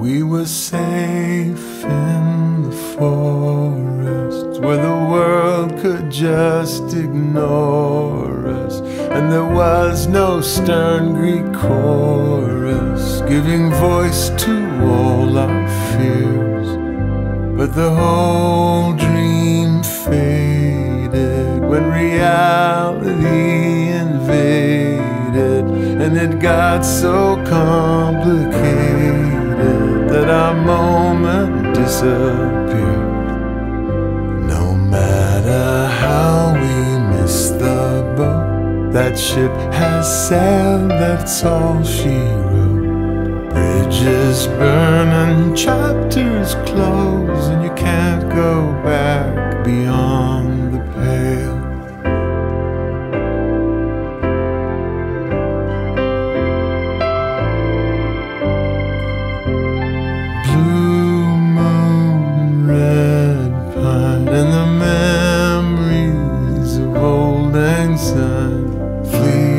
We were safe in the forest where the world could just ignore us, and there was no stern Greek chorus giving voice to all our fears. But the whole dream faded when reality invaded, and it got so complicated disappeared. No matter how we miss the boat, that ship has sailed, that's all she wrote. Bridges burn and chapters close, and you can't go back beyond. Please.